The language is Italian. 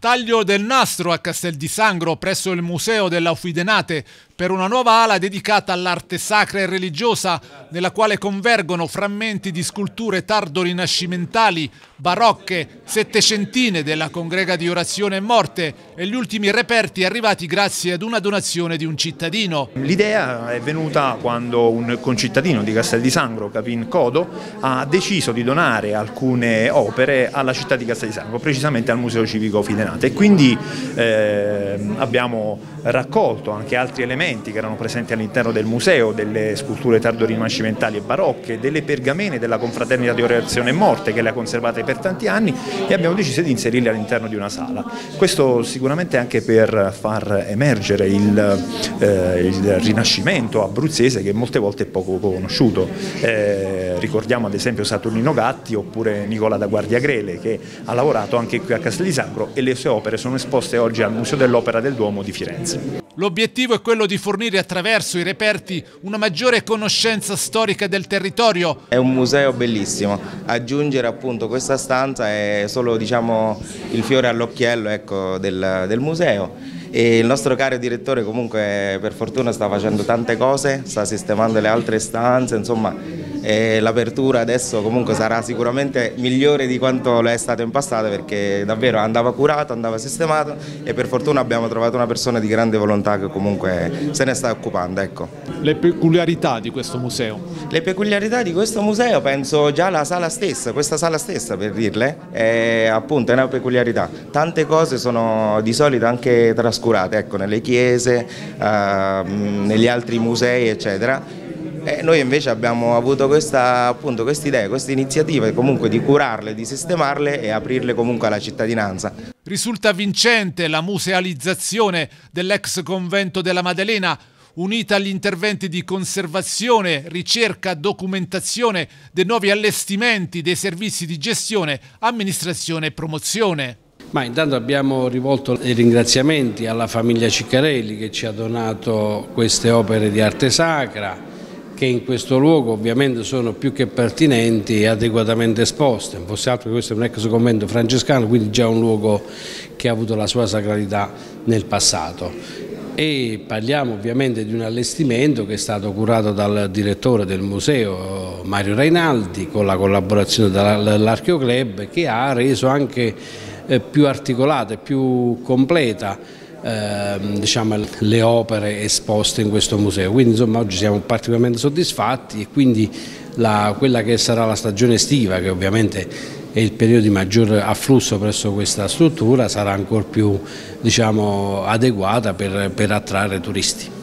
Taglio del nastro a Castel di Sangro presso il Museo della Ufidenate per una nuova ala dedicata all'arte sacra e religiosa, nella quale convergono frammenti di sculture tardo-rinascimentali, barocche, settecentine della Congrega di Orazione e Morte e gli ultimi reperti arrivati grazie ad una donazione di un cittadino. L'idea è venuta quando un concittadino di Castel di Sangro, Capin Codo, ha deciso di donare alcune opere alla città di Castel di Sangro, precisamente al Museo Civico Fidenate e quindi eh, abbiamo raccolto anche altri elementi che erano presenti all'interno del museo, delle sculture tardo-rinascimentali e barocche, delle pergamene della confraternita di Orazione e Morte che le ha conservate per tanti anni e abbiamo deciso di inserirle all'interno di una sala. Questo sicuramente anche per far emergere il, eh, il rinascimento abruzzese che molte volte è poco conosciuto. Eh, ricordiamo ad esempio Saturnino Gatti oppure Nicola da Guardia Grele che ha lavorato anche qui a Castel di Sangro e le sue opere sono esposte oggi al Museo dell'Opera del Duomo di Firenze. L'obiettivo è quello di fornire attraverso i reperti una maggiore conoscenza storica del territorio. È un museo bellissimo, aggiungere appunto questa stanza è solo diciamo, il fiore all'occhiello ecco, del, del museo e il nostro caro direttore comunque per fortuna sta facendo tante cose, sta sistemando le altre stanze, insomma l'apertura adesso comunque sarà sicuramente migliore di quanto lo è stato in passato perché davvero andava curato, andava sistemato e per fortuna abbiamo trovato una persona di grande volontà che comunque se ne sta occupando. Ecco. Le peculiarità di questo museo? Le peculiarità di questo museo penso già la sala stessa, questa sala stessa per dirle, è appunto una peculiarità. Tante cose sono di solito anche trascurate ecco, nelle chiese, eh, negli altri musei eccetera. E noi invece abbiamo avuto questa idea, questa iniziativa comunque di curarle, di sistemarle e aprirle comunque alla cittadinanza. Risulta vincente la musealizzazione dell'ex convento della Maddalena unita agli interventi di conservazione, ricerca, documentazione dei nuovi allestimenti dei servizi di gestione, amministrazione e promozione. Ma intanto abbiamo rivolto i ringraziamenti alla famiglia Ciccarelli che ci ha donato queste opere di arte sacra che in questo luogo ovviamente sono più che pertinenti e adeguatamente esposte, non fosse altro che questo è un ex convento francescano, quindi già un luogo che ha avuto la sua sacralità nel passato. E parliamo ovviamente di un allestimento che è stato curato dal direttore del museo Mario Reinaldi con la collaborazione dell'Archeoclub che ha reso anche eh, più articolata e più completa eh, diciamo, le opere esposte in questo museo. Quindi insomma oggi siamo particolarmente soddisfatti e quindi la, quella che sarà la stagione estiva, che ovviamente è il periodo di maggior afflusso presso questa struttura, sarà ancora più diciamo, adeguata per, per attrarre turisti.